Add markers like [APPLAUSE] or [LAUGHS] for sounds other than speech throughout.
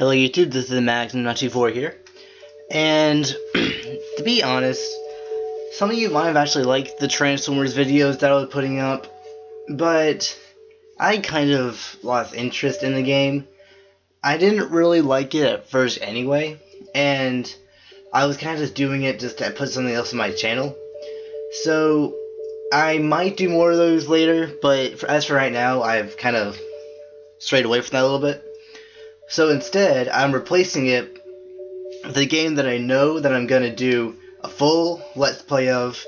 Hello YouTube, this is the Magnum 24 here. And [CLEARS THROAT] to be honest, some of you might have actually liked the Transformers videos that I was putting up, but I kind of lost interest in the game. I didn't really like it at first anyway, and I was kind of just doing it just to put something else on my channel. So I might do more of those later, but as for right now, I've kind of strayed away from that a little bit. So instead, I'm replacing it with a game that I know that I'm going to do a full Let's Play of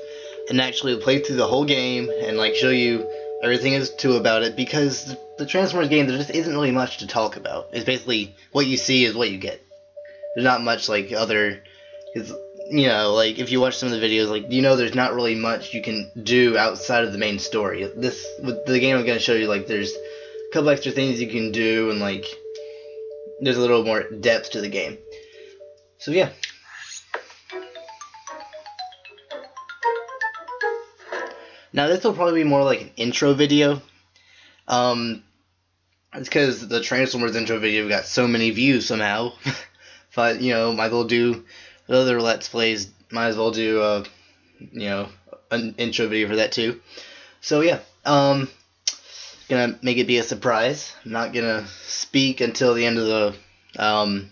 and actually play through the whole game and like show you everything is to about it because the Transformers game there just isn't really much to talk about. It's basically what you see is what you get. There's not much like other cause, you know, like if you watch some of the videos like you know there's not really much you can do outside of the main story. This with the game I'm going to show you like there's a couple extra things you can do and like there's a little more depth to the game. So yeah. Now this will probably be more like an intro video. Um, it's because the Transformers intro video got so many views somehow. [LAUGHS] but you know, might as well do other Let's Plays. Might as well do uh, you know, an intro video for that too. So yeah, um, gonna make it be a surprise. I'm not gonna speak until the end of the um,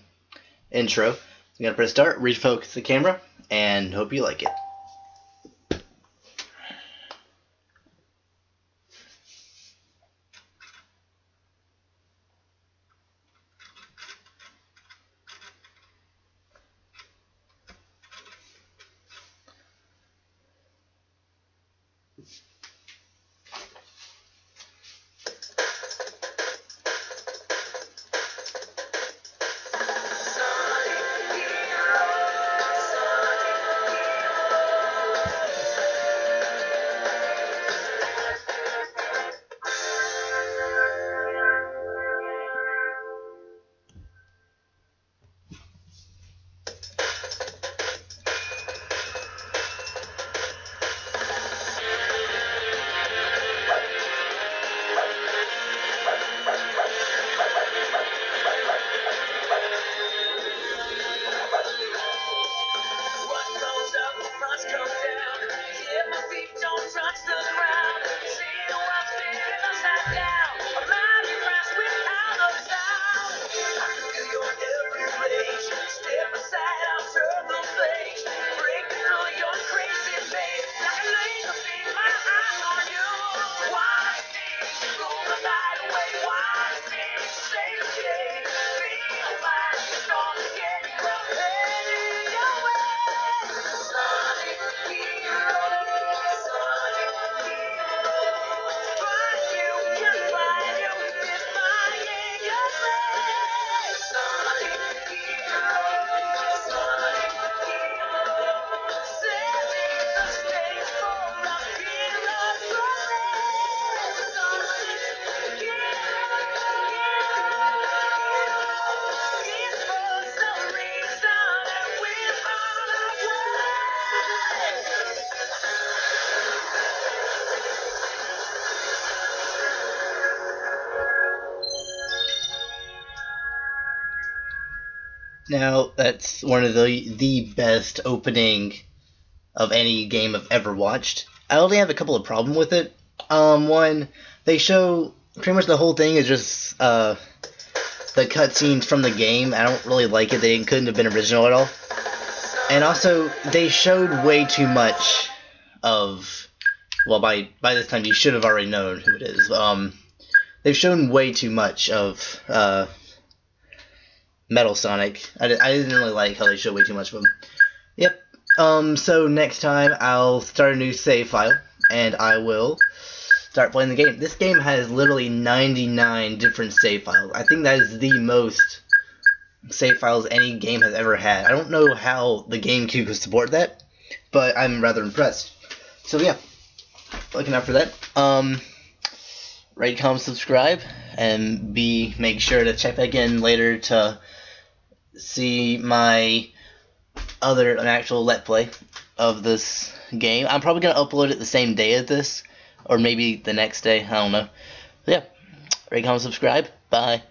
intro. I'm gonna press start, refocus the camera, and hope you like it. Now, that's one of the the best opening of any game I've ever watched. I only have a couple of problems with it. Um, one, they show pretty much the whole thing is just uh, the cutscenes from the game. I don't really like it. They couldn't have been original at all. And also, they showed way too much of. Well, by by this time, you should have already known who it is. Um, they've shown way too much of uh, Metal Sonic. I, I didn't really like how they showed way too much of him. Yep. Um. So next time I'll start a new save file and I will start playing the game. This game has literally 99 different save files. I think that is the most save files any game has ever had. I don't know how the GameCube could support that, but I'm rather impressed. So yeah, looking out for that. Um, rate, comment, subscribe, and be make sure to check back in later to see my other an actual let play of this game. I'm probably gonna upload it the same day as this, or maybe the next day. I don't know. But yeah, rate, comment, subscribe. Bye.